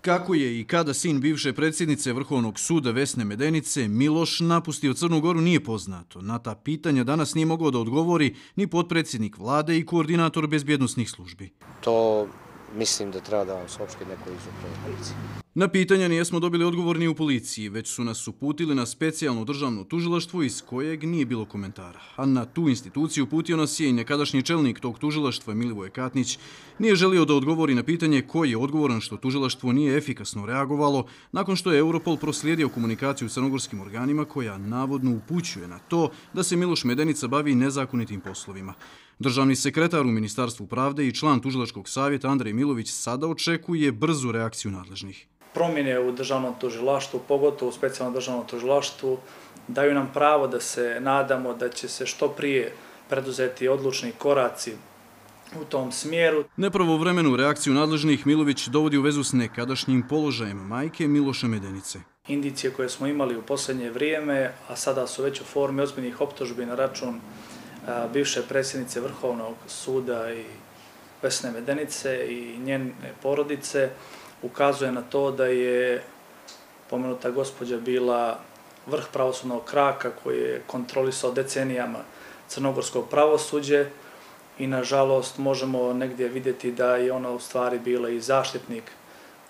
Kako je i kada sin bivše predsjednice Vrhovnog suda Vesne Medenice Miloš napustio Crnu Goru nije poznato. Na ta pitanja danas nije mogao da odgovori ni potpredsjednik vlade i koordinator bezbjednostnih službi. To mislim da treba da vam soopšti neko iz uprave policije. Na pitanja nijesmo dobili odgovor ni u policiji, već su nas uputili na specijalno državno tužilaštvo iz kojeg nije bilo komentara. A na tu instituciju uputio nas je i nekadašnji čelnik tog tužilaštva Milivoje Katnić. Nije želio da odgovori na pitanje koji je odgovoran što tužilaštvo nije efikasno reagovalo nakon što je Europol proslijedio komunikaciju s crnogorskim organima koja navodno upućuje na to da se Miloš Medenica bavi nezakonitim poslovima. Državni sekretar u Ministarstvu pravde i član tužilačkog savjeta Andrej Milović sada očekuje brzu reakciju nadležnih. Promjene u državnom tužilaštvu, pogotovo u specijalnom državnom tužilaštvu, daju nam pravo da se nadamo da će se što prije preduzeti odlučni koraci u tom smjeru. Nepravo vremenu reakciju nadležnih Milović dovodi u vezu s nekadašnjim položajem majke Miloša Medenice. Indicije koje smo imali u posljednje vrijeme, a sada su već u formi ozbiljnih optožbi na račun bivše predsjednice Vrhovnog suda i Vesne Medenice i njene porodice ukazuje na to da je pomenuta gospođa bila vrh pravosudnog kraka koji je kontrolisao decenijama crnogorskog pravosuđe i nažalost možemo negdje vidjeti da je ona u stvari bila i zaštitnik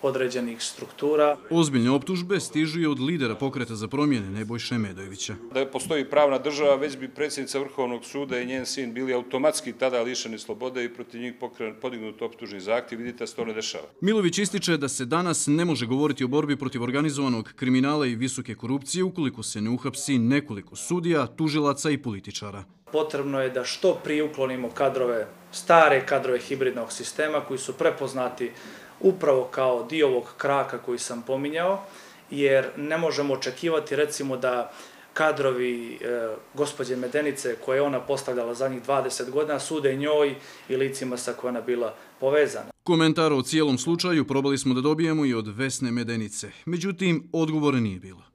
određenih struktura. Ozbiljne optužbe stižu i od lidera pokreta za promjene Nebojše Medojevića. Da postoji pravna država, već bi predsjednica Vrhovnog suda i njen sin bili automatski tada lišeni slobode i protiv njih podignut optužni zahtjev. Vidite da se to ne dešava. Milović ističe da se danas ne može govoriti o borbi protiv organizovanog kriminala i visoke korupcije ukoliko se ne uhapsi nekoliko sudija, tužilaca i političara. Potrebno je da što prije uklonimo kadrove, stare kadrove hibridnog sistema koji su prepoznati upravo kao dio ovog kraka koji sam pominjao, jer ne možemo očekivati recimo da kadrovi e, gospođe Medenice koje je ona postavljala zadnjih 20 godina sude njoj i licima sa koja ona bila povezana. Komentar o cijelom slučaju probali smo da dobijemo i od Vesne Medenice. Međutim, odgovore nije bilo.